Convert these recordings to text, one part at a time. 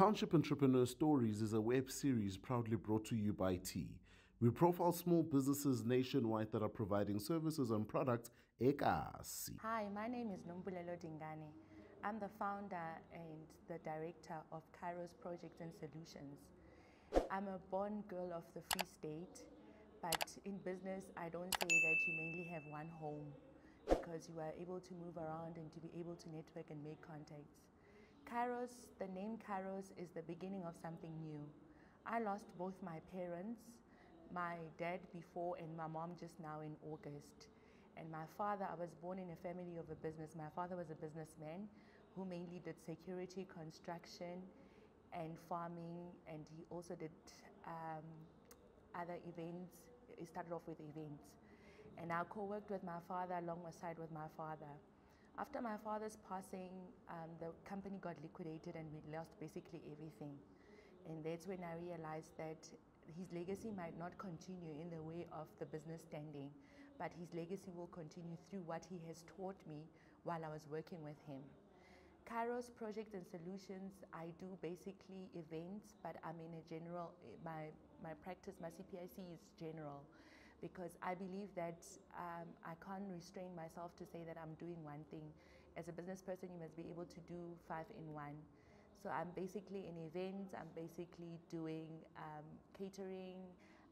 Township Entrepreneur Stories is a web series proudly brought to you by TEA. We profile small businesses nationwide that are providing services and products ekasi. Hi, my name is Nombulelo Dingani. I'm the founder and the director of Kairos Projects and Solutions. I'm a born girl of the Free State, but in business, I don't say that you mainly have one home because you are able to move around and to be able to network and make contacts. Kairos, the name Kairos is the beginning of something new. I lost both my parents, my dad before and my mom just now in August. And my father, I was born in a family of a business. My father was a businessman who mainly did security, construction, and farming, and he also did um, other events. He started off with events. And I co-worked with my father alongside with my father. After my father's passing, um, the company got liquidated and we lost basically everything. And that's when I realized that his legacy might not continue in the way of the business standing, but his legacy will continue through what he has taught me while I was working with him. Kairos Projects and Solutions, I do basically events, but I'm in a general, my, my practice, my CPIC is general because I believe that um, I can't restrain myself to say that I'm doing one thing. As a business person, you must be able to do five in one. So I'm basically in events, I'm basically doing um, catering,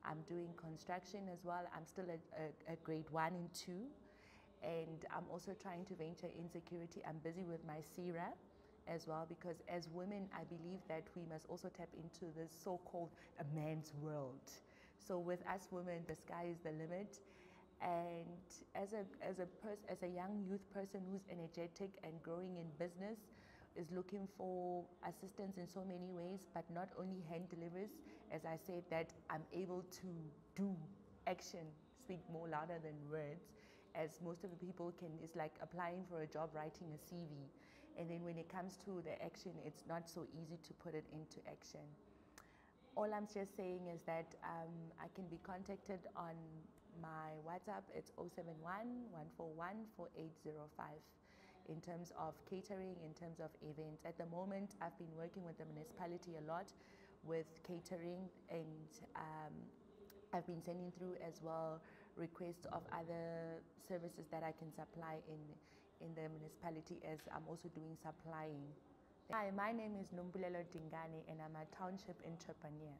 I'm doing construction as well. I'm still a, a, a grade one and two and I'm also trying to venture in security. I'm busy with my PSIRA as well because as women, I believe that we must also tap into this so-called a man's world. So with us women, the sky is the limit. And as a, as, a as a young youth person who's energetic and growing in business, is looking for assistance in so many ways, but not only hand delivers, as I said, that I'm able to do action speak more louder than words. As most of the people can it's like applying for a job writing a cv and then when it comes to the action it's not so easy to put it into action all i'm just saying is that um, i can be contacted on my whatsapp it's 071 141 4805 in terms of catering in terms of events at the moment i've been working with the municipality a lot with catering and um, I've been sending through as well requests of other services that I can supply in, in the municipality as I'm also doing supplying. Hi, my name is Nombulelo Dingani and I'm a township entrepreneur.